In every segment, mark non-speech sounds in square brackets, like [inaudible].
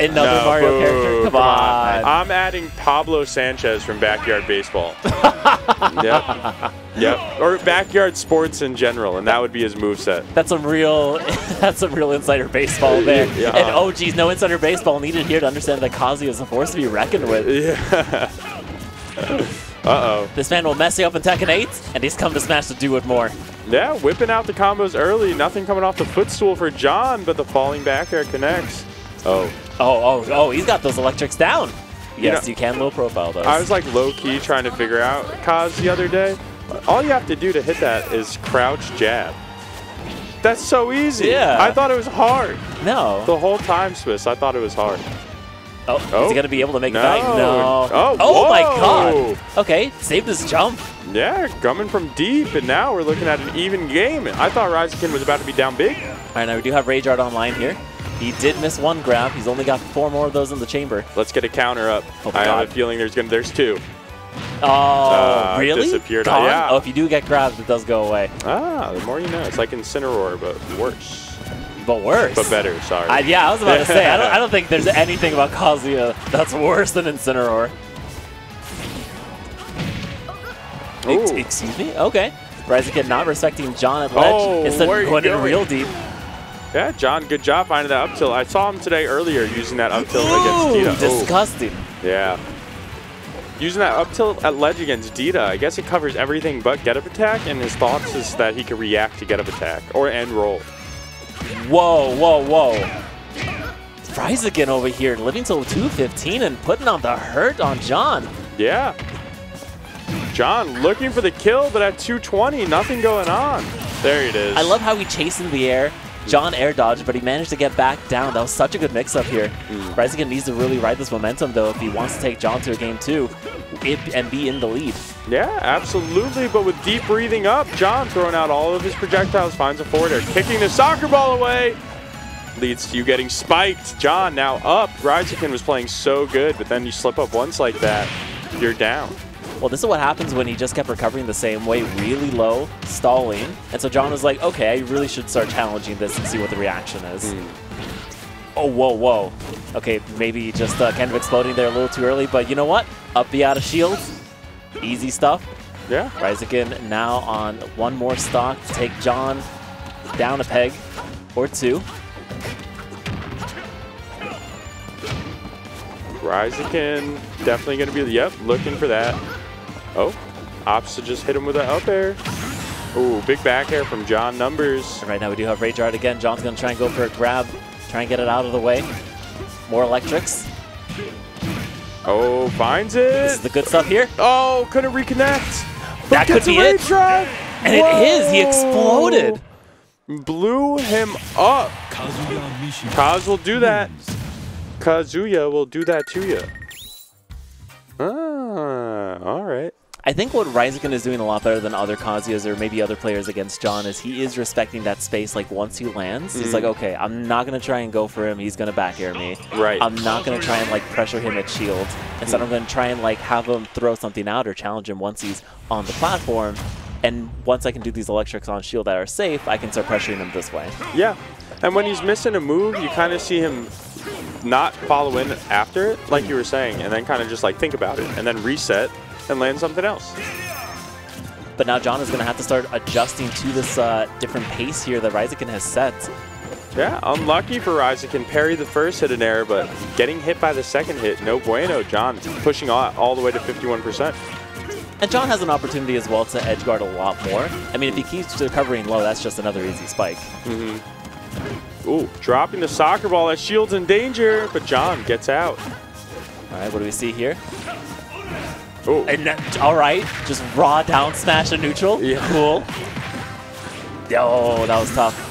Another No, Mario boo, character? Come, on. I'm adding Pablo Sanchez from Backyard Baseball. [laughs] yep. Yep. Or Backyard Sports in general, and that would be his moveset. That's some real, [laughs] that's some real insider baseball there. Yeah. And oh geez, no insider baseball needed here to understand that Kazi is a force to be reckoned with. Yeah. [laughs] Uh-oh. This man will mess you up in Tekken 8, and he's come to Smash to do it more. Yeah, whipping out the combos early. Nothing coming off the footstool for John, but the falling back air connects. Oh. Oh, oh, oh, he's got those electrics down. Yes, know- you can low profile those. I was like low-key trying to figure out Kaz the other day. All you have to do to hit that is crouch jab. That's so easy. Yeah. I thought it was hard. no. The whole time, Swiss, I thought it was hard. Oh, is Oh. he going to be able to make No. it back? No. Oh, oh my god. Okay, saved his jump. Yeah, coming from deep, and now we're looking at an even game. I thought Ryzakyn was about to be down big. All right, now we do have Rage Art online here. He did miss one grab. He's only got four more of those in the chamber. Let's get a counter up. Oh I have a feeling there's gonna there's two. Oh, Uh, really? disappeared. Gone? Yeah. Oh, if you do get grabbed, it does go away. Ah, the more you know. It's like Incineroar, but worse. But worse. But better, sorry. I, yeah, I was about to say, I don't, I [laughs] don't think there's anything about Kazuya that's worse than Incineroar. Ooh. excuse me? Okay. Ryzen not respecting John at ledge. Oh, Instead of going in real deep. Yeah, John, good job finding that up tilt. I saw him today earlier using that up tilt Ooh, against Dita. Disgusting. yeah. Using that up tilt at ledge against Dita, I guess it covers everything but get up attack, and his thoughts is that he can react to get up attack or end roll. Whoa, whoa, whoa. again over here, living till 215 and putting on the hurt on John. Yeah. John looking for the kill, but at 220, nothing going on. There it is. I love how he chased in the air. John air dodged, but he managed to get back down. That was such a good mix-up here. Mm. Needs to really ride this momentum, though, if he wants to take John to a game two it, and be in the lead. Yeah, absolutely. But with deep breathing up, John throwing out all of his projectiles, finds a forward air, kicking the soccer ball away. Leads to you getting spiked. John now up. Ryzakyn was playing so good, but then you slip up once like that, you're down. Well, this is what happens when he just kept recovering the same way, really low, stalling. And so John was like, okay, I really should start challenging this and see what the reaction is. Oh, whoa, whoa. Okay, maybe just uh, kind of exploding there a little too early, but you know what? Up B out of shields. Easy stuff. Yeah. Ryzakyn now on one more stock to take John down a peg or two. Ryzakyn definitely going to be, yep, looking for that. Oh, Opsa just hit him with an up air. Ooh, big back air from John Numbers. And right now we do have Rage Art again. John's going to try and go for a grab, try and get it out of the way. More electrics. Oh, finds it. This is the good stuff here. Oh, couldn't reconnect. But That could be it. drive. And it is. He exploded. Blew him up. Kazuya Kaz will do that. Kazuya will do that to you. Ah, all right. I think what Ryzen is doing a lot better than other Kazuyas or maybe other players against John is he is respecting that space. Like once he lands, he's like, mm. okay, I'm not gonna try and go for him. He's gonna back air me. Right. I'm not gonna try and like pressure him at shield. Instead, I'm mm. gonna try and like have him throw something out or challenge him once he's on the platform. And once I can do these electrics on shield that are safe, I can start pressuring him this way. Yeah. And when he's missing a move, you kind of see him not follow in after it, like you were saying, and then kind of just like think about it and then reset and land something else. But now John is gonna have to start adjusting to this uh, different pace here that Ryzen has set. Yeah, unlucky for can parry the first hit in air, but getting hit by the second hit, no bueno. John pushing all, all the way to 51%. And John has an opportunity as well to edge guard a lot more. I mean, if he keeps recovering low, that's just another easy spike. Ooh, dropping the soccer ball. That shield's in danger, but John gets out. All right, what do we see here? Ooh, And that- all right, just raw down smash a neutral. Yeah. Cool. Oh, that was tough.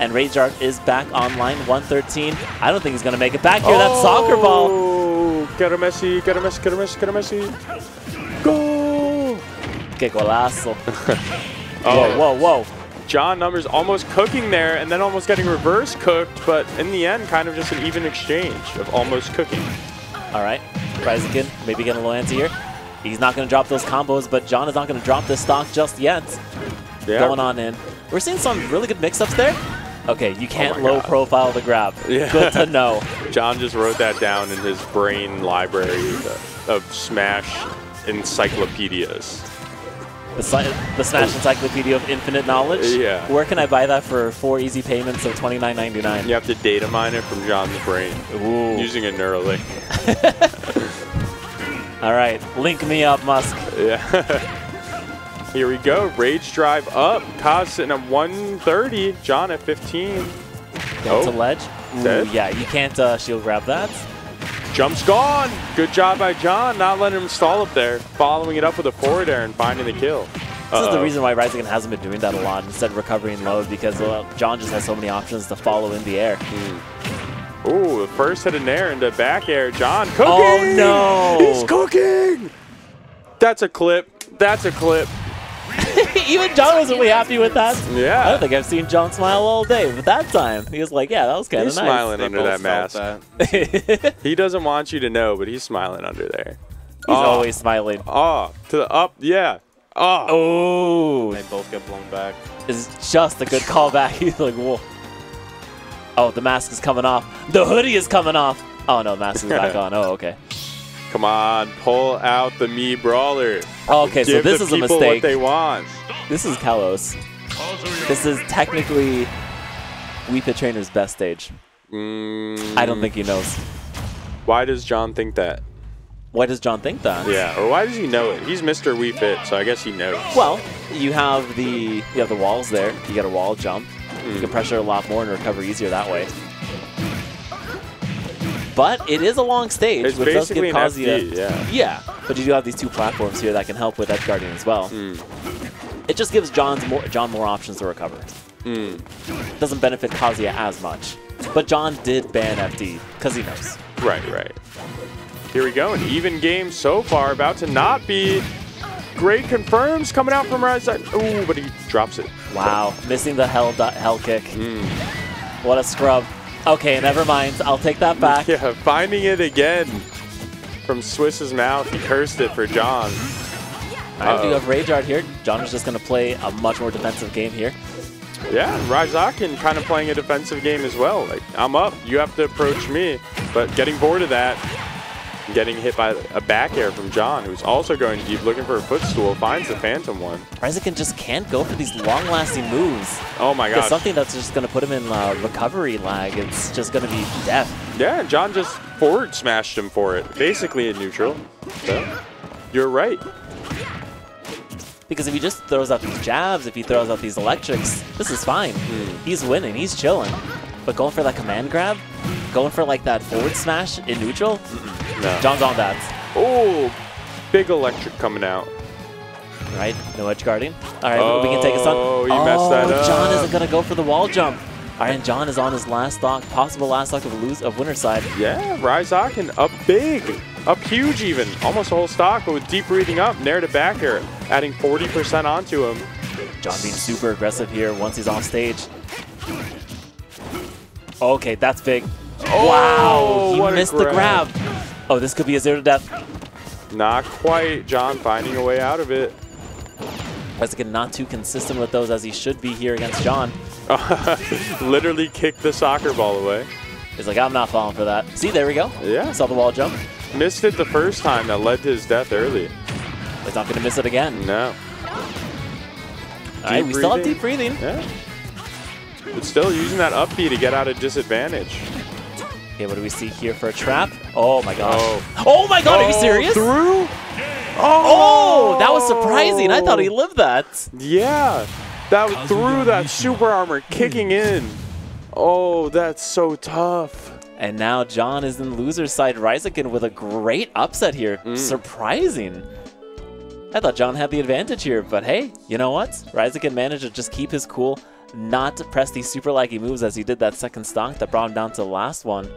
And Rage Art is back online, 113. I don't think he's gonna make it back here. That soccer ball. Oh, get a Messi, get a Messi, get a Messi, get a Messi. Go! Que golazo. [laughs] Oh, Whoa, whoa, whoa. John Numbers almost cooking there and then almost getting reverse cooked, but in the end, kind of just an even exchange of almost cooking. All right, Ryzen maybe getting a little antsy here. He's not gonna drop those combos, but John is not gonna drop this stock just yet. Yeah. Going on in. We're seeing some really good mix-ups there. Okay, you can't Oh low God. profile the grab. [laughs] Yeah. Good to know. [laughs] John just wrote that down in his brain library of Smash encyclopedias. The, the Smash Encyclopedia of Infinite Knowledge. Yeah. Where can I buy that for four easy payments of twenty nine ninety nine? You have to data mine it from John's brain Ooh. using a Neuralink. [laughs] All right, link me up, Musk. Yeah. [laughs] Here we go. Rage drive up. Kaz sitting at 130. John at 15. Down to Oh. ledge. Ooh, yeah, you can't uh, shield grab that. Jump's gone. Good job by John, not letting him stall up there. Following it up with a forward air and finding the kill. This is the reason why Ryzen hasn't been doing that a lot instead of recovering low, because well, John just has so many options to follow in the air. Ooh, the first hit in air into back air. John cooking. Oh, no. He's cooking. That's a clip. That's a clip. [laughs] Even John wasn't really happy with that. Yeah. I don't think I've seen John smile all day, but that time he was like, "Yeah, that was kind of He's nice." smiling under that mask. that. [laughs] He doesn't want you to know, but he's smiling under there. He's Oh. always smiling. Oh, to the up. Yeah. Oh. Oh, They both get blown back. is just a good callback. [laughs] He's like, "Whoa." Oh, the mask is coming off. The hoodie is coming off. Oh no, the mask is back [laughs] on. Oh, okay. Come on, pull out the Mii Brawler. Okay, so this is a mistake. what they want. This is Kalos. This is technically Fit Trainer's best stage. Mm, I don't think he knows. Why does John think that? Why does John think that? Yeah, or why does he know it? He's Mr. Wii Fit, so I guess he knows. Well, you have the you have the walls there. You get a wall jump. You can pressure a lot more and recover easier that way. But it is a long stage, It's which does give Kazuya. Yeah. Yeah, but you do have these two platforms here that can help with edge guarding as well. Hmm. It just gives John's more, John more options to recover. Mm. Doesn't benefit Kazuya as much. But John did ban FD because he knows. Right, right. Here we go, an even game so far, about to not be. Great confirms coming out from Ryzen. Ooh, but he drops it. Wow, missing the hell hell kick. Mm. What a scrub. Okay, never mind. I'll take that back. [laughs] Yeah, finding it again from Swiss's mouth. He cursed it for John. Right, we Uh-oh. have Rage Art here. John is just going to play a much more defensive game here. Yeah, Ryzakyn kind of playing a defensive game as well. Like, I'm up, you have to approach me. But getting bored of that, getting hit by a back air from John, who's also going deep, looking for a footstool, finds the Phantom one. Ryzen just can't go for these long-lasting moves. Oh my gosh. something that's just going to put him in uh, recovery lag. It's just going to be death. Yeah, John just forward smashed him for it, basically in neutral. So, you're right. Because if he just throws out these jabs, if he throws out these electrics, this is fine. Hmm. He's winning. He's chilling. But going for that command grab, going for like that forward smash in neutral, No. John's on that. Oh, big electric coming out. Right? No edge guarding. All right, we can take a stun. Oh, he messed that Oh, John isn't going to go for the wall jump. All right, and John is on his last stock, possible last stock of lose of winner side. Yeah, Ryzakyn up big, up huge even. Almost a whole stock, but with deep breathing up, Nair to backer, adding 40% onto him. John being super aggressive here once he's off stage. Okay, that's big. Oh, wow, he missed the grab. Oh, this could be a zero to death. Not quite. John finding a way out of it. Ryzakyn not too consistent with those as he should be here against John. [laughs] Literally kicked the soccer ball away. He's like, I'm not falling for that. See, there we go. Yeah. Saw the wall jump. Missed it the first time that led to his death early. He's not going to miss it again. No. All right, we still have deep breathing. Yeah. But still using that up B to get out of disadvantage. Okay, what do we see here for a trap? Oh my gosh. Oh. Oh, my god, are you Oh, serious? Through? Oh, oh, that was surprising. I thought he lived that. Yeah. That was through that super armor kicking in. Oh, that's so tough. And now John is in loser's side. Ryzakyn with a great upset here. Mm. Surprising. I thought John had the advantage here, but hey, you know what? Ryzakyn managed to just keep his cool, not to press these super laggy moves as he did that second stock that brought him down to the last one.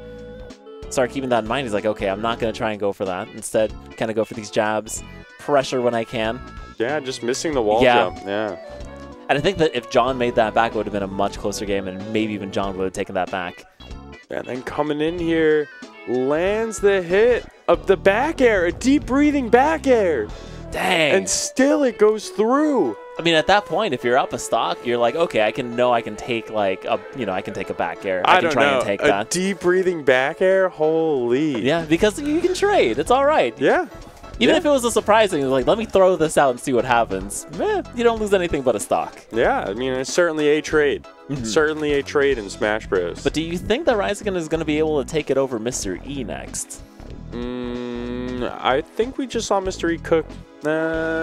Start keeping that in mind. He's like, okay, I'm not going to try and go for that. Instead, kind of go for these jabs, pressure when I can. Yeah, just missing the wall Yeah. jump. Yeah. And I think that if John made that back, it would have been a much closer game, and maybe even John would have taken that back. And then coming in here, lands the hit of the back air, a deep breathing back air. Dang. And still it goes through. I mean, at that point, if you're up a stock, you're like, okay, I can know I can take like a, you know, I can take a back air. I, I, can don't try know. and take a that. deep breathing back air? Holy. Yeah, because you can trade. It's all right. Yeah. Even yeah. if it was a surprising, like, let me throw this out and see what happens. Meh, you don't lose anything but a stock. Yeah, I mean, it's certainly a trade. Certainly a trade in Smash Bros. But do you think that Ryzakyn is going to be able to take it over Mr. E next? Mm, I think we just saw Mr. E cook. Uh,